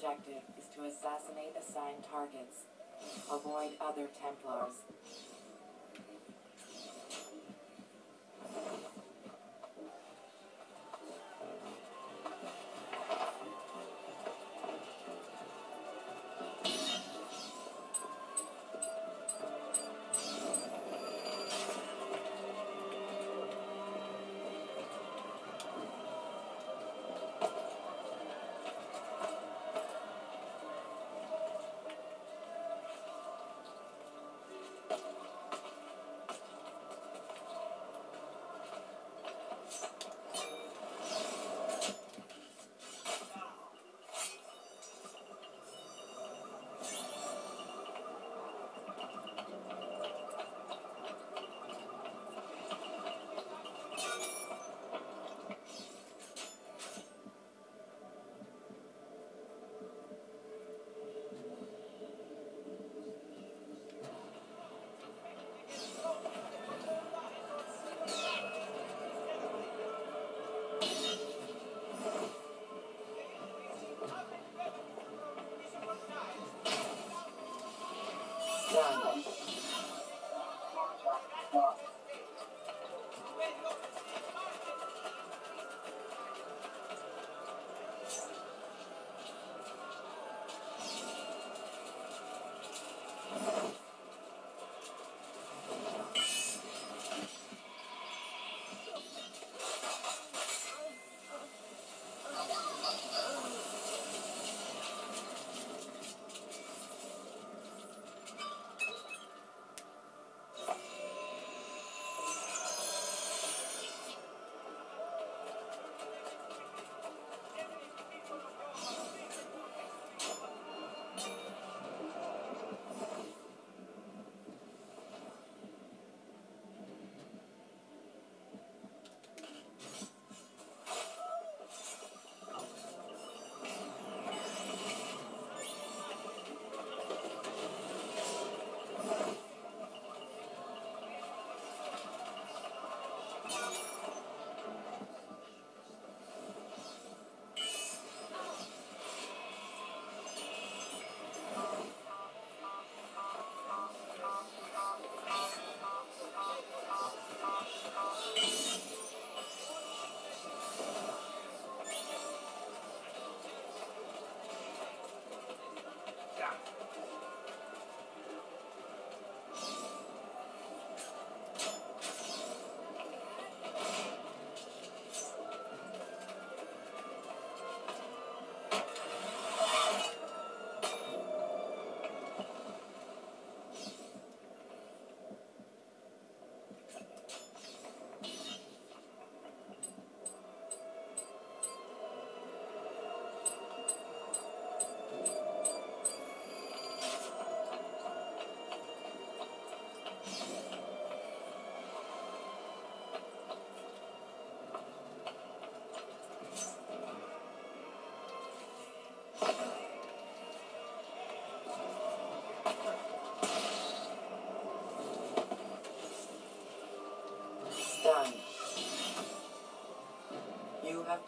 objective is to assassinate assigned targets. Avoid other Templars. Thank you.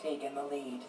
Have the lead.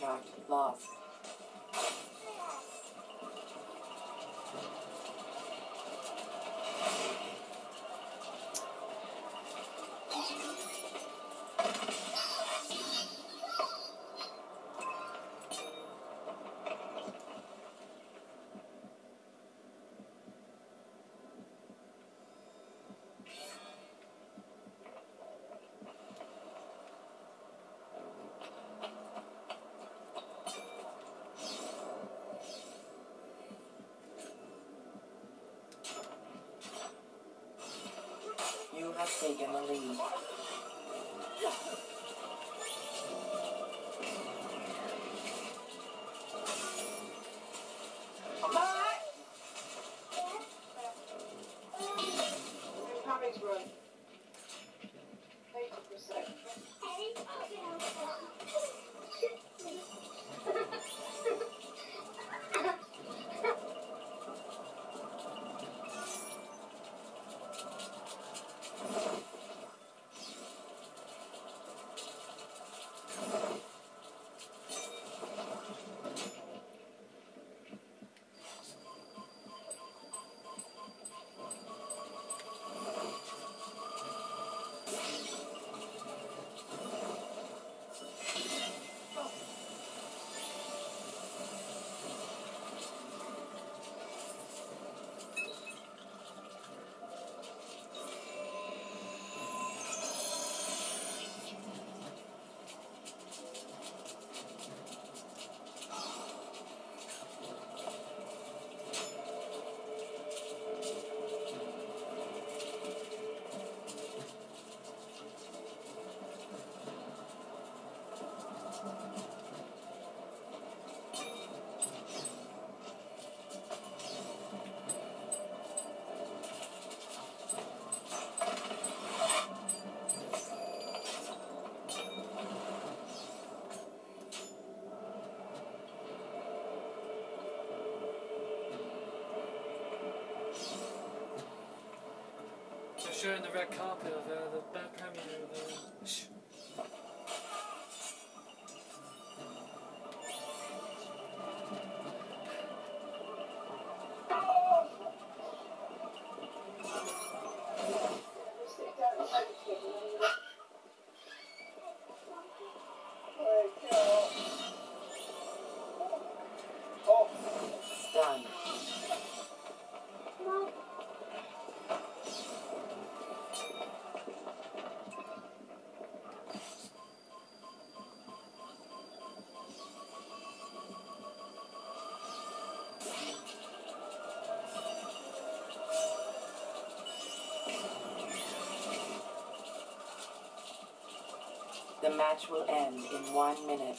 Contract lost. Taken the lead. Showing the red carpet of uh, the of uh, The match will end in one minute.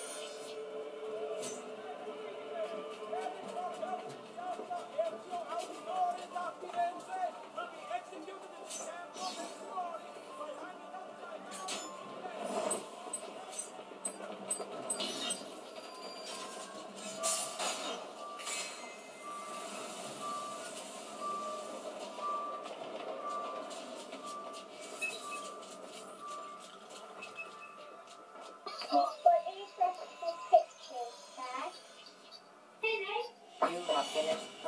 Have finished.